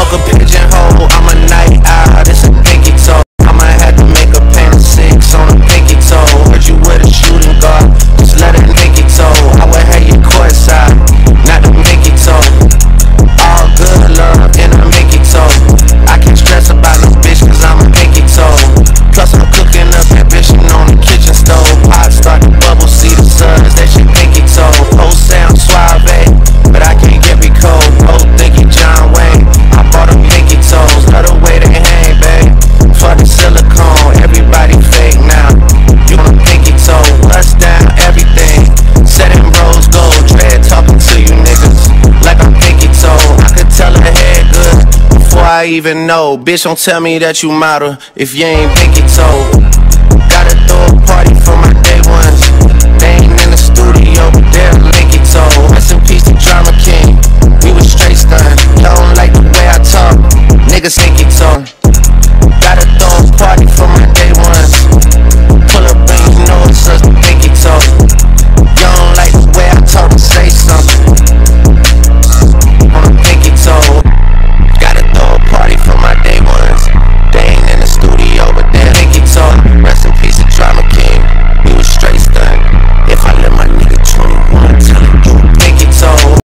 fuck a pigeonhole. I'm a I even know. Bitch, don't tell me that you model if you ain't pinky toe. Got a.